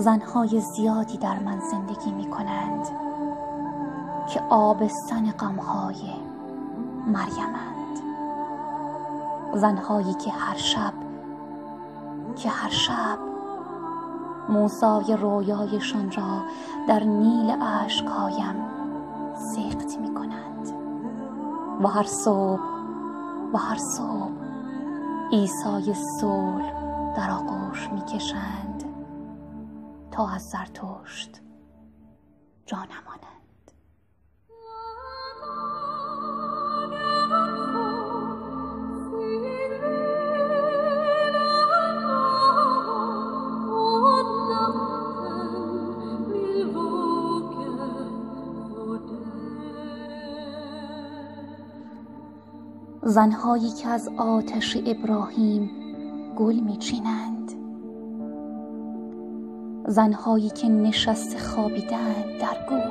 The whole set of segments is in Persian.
زنهای زیادی در من زندگی می کنند که آبستن غمهای مریمند زنهایی که هر شب که هر شب موسای رویایشان را در نیل عشقهایم سیقت می کنند و هر صبح و هر صبح عیسای صلح در آغوش می کشند از زرتشت جانمانند زنهایی که از آتش ابراهیم گل میچینند زنهایی که نشسته خوابیدند در گور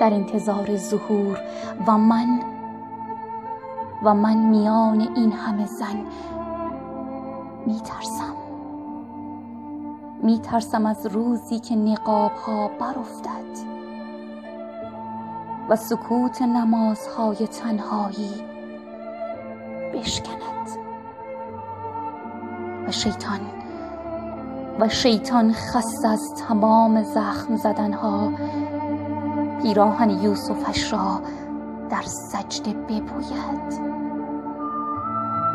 در انتظار ظهور و من و من میان این همه زن میترسم. میترسم از روزی که نقاب ها برافتد و سکوت نمازهای تنهایی بشکند. و شیطان و شیطان خست از تمام زخم زدنها. پیراهن یوسفش را در سجده ببوید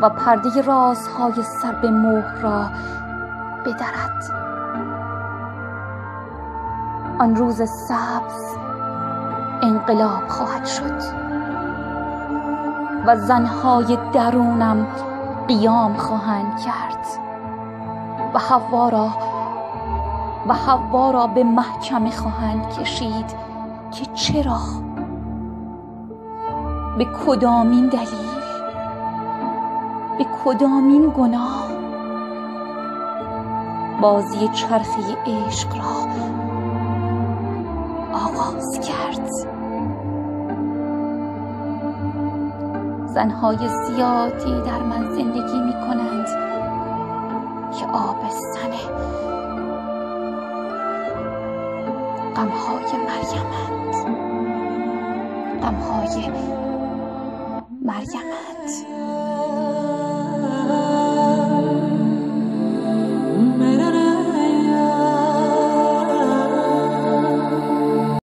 و پرده رازهای سر به مهر را بدرد. آن روز سبز انقلاب خواهد شد و زنهای درونم قیام خواهند کرد. و حوا را و حوا را به محکمه خواهند کشید که چرا؟ به کدامین دلیل؟ به کدامین گناه؟ بازی چرخه عشق را آغاز کرد. زنهای زیادی در من غمهای مریمت غمهای مریمت